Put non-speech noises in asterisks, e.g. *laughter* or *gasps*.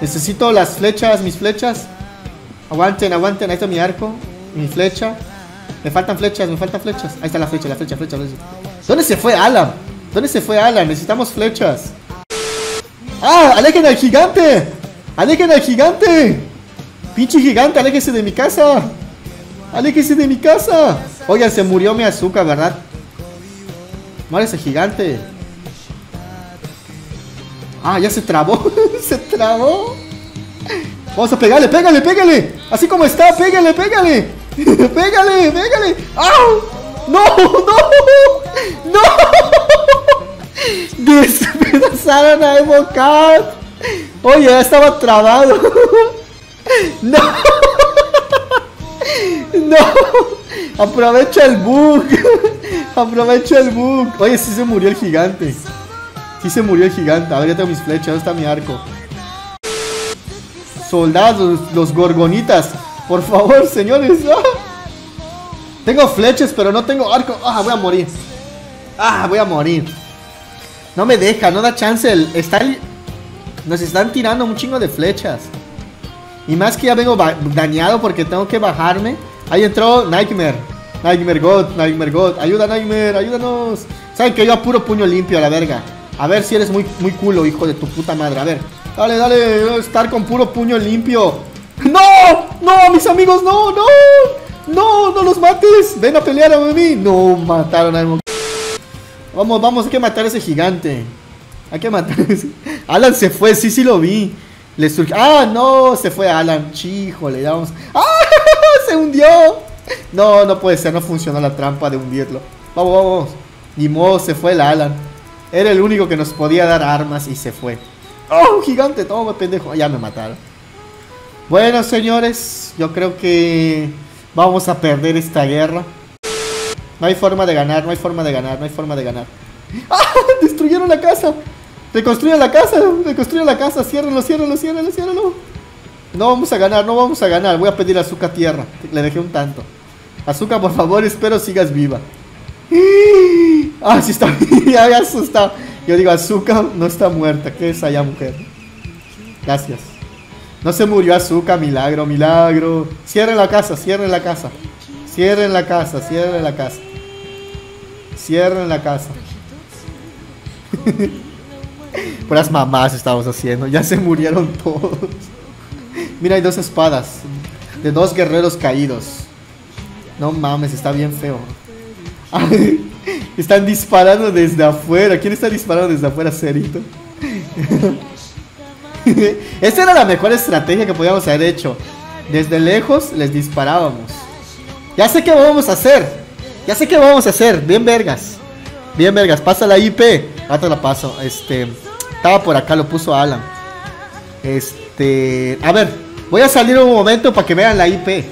Necesito las flechas, mis flechas. Aguanten, aguanten. Ahí está mi arco. Mi flecha. Me faltan flechas, me faltan flechas. Ahí está la flecha, la flecha, flecha, flecha. ¿Dónde se fue Alan? ¿Dónde se fue Alan? Necesitamos flechas. ¡Ah! ¡Alejen al gigante! ¡Alejen al gigante! ¡Pinche gigante! ¡Aléjese de mi casa! ¡Aléjese de mi casa! Oigan, se murió mi azúcar, ¿verdad? Muere ese gigante. Ah, ya se trabó. *laughs* se trabó. Vamos a pegarle, pégale, pégale. Así como está, pégale, pégale. *laughs* pégale, pégale. ¡Ah! ¡No! *laughs* ¡No! ¡No! Despedazaron a Evocat. Oye, ya estaba trabado. ¡No! ¡No! Aprovecha el bug. Aprovecha el bug. Oye, sí se murió el gigante. Sí se murió el gigante. A ver, ya tengo mis flechas. ¿Dónde está mi arco? Soldados, los gorgonitas. Por favor, *laughs* señores. ¡Ah! Tengo flechas, pero no tengo arco. Ah, voy a morir. Ah, voy a morir. No me deja, no da chance. Está, nos están tirando un chingo de flechas. Y más que ya vengo dañado porque tengo que bajarme. Ahí entró Nightmare. Nightmare God, Nightmare God. Ayuda, Nightmare, ayúdanos. Saben que yo a puro puño limpio a la verga. A ver si eres muy, muy culo, hijo de tu puta madre. A ver. Dale, dale. Estar con puro puño limpio. ¡No! ¡No, mis amigos! ¡No, no! ¡No, no los mates! ¡Ven a pelear a mí! No, mataron a Vamos, vamos, hay que matar a ese gigante. Hay que matar a ese... Alan se fue, sí, sí lo vi. Le surgió... ¡Ah, no! Se fue Alan. Chíjole, vamos... ¡Ah! *laughs* ¡Se hundió! No, no puede ser, no funcionó la trampa de hundirlo. Vamos, vamos. Ni modo, se fue el Alan. Era el único que nos podía dar armas y se fue. ¡Oh, gigante! Toma, pendejo. Ya me mataron. Bueno, señores, yo creo que vamos a perder esta guerra. No hay forma de ganar, no hay forma de ganar, no hay forma de ganar. *laughs* ¡Ah! ¡Destruyeron la casa! ¡Reconstruyen la casa! ¡Reconstruyen la casa! ¡Ciérrenlo, ciérrenlo, ciérrenlo, ciérrenlo! No vamos a ganar, no vamos a ganar. Voy a pedir Azúcar tierra. Le dejé un tanto. Azúcar, por favor, espero sigas viva. *gasps* Ah, sí está. *laughs* ya asustado. Yo digo, Azúcar no está muerta. ¿Qué es allá, mujer? Gracias. No se murió Azúcar, milagro, milagro. Cierren la casa, cierren la casa. Cierren la casa, cierren la casa. Cierren la casa. *laughs* las mamás estamos haciendo. Ya se murieron todos. *laughs* Mira, hay dos espadas. De dos guerreros caídos. No mames, está bien feo. *laughs* están disparando desde afuera. ¿Quién está disparando desde afuera, Cerito? *laughs* Esa era la mejor estrategia que podíamos haber hecho. Desde lejos les disparábamos. Ya sé qué vamos a hacer. Ya sé qué vamos a hacer. Bien vergas. Bien vergas. Pasa la IP. Ahora la paso. Este. Estaba por acá, lo puso Alan. Este. A ver. Voy a salir un momento para que vean la IP.